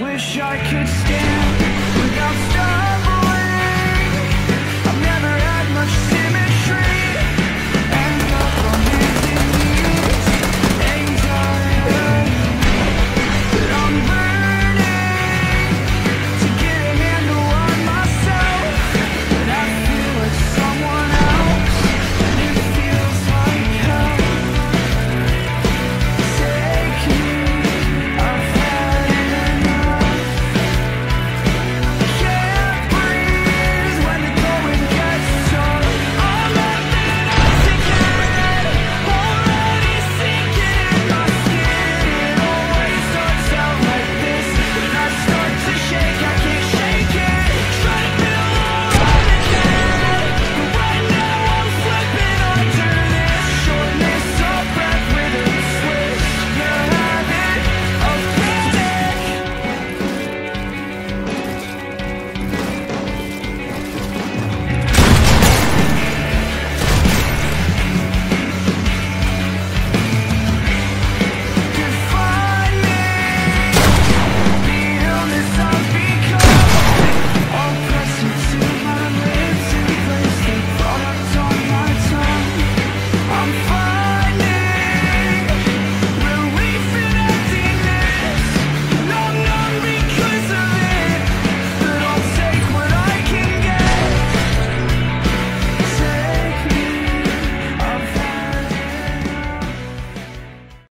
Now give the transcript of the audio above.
wish I could stand.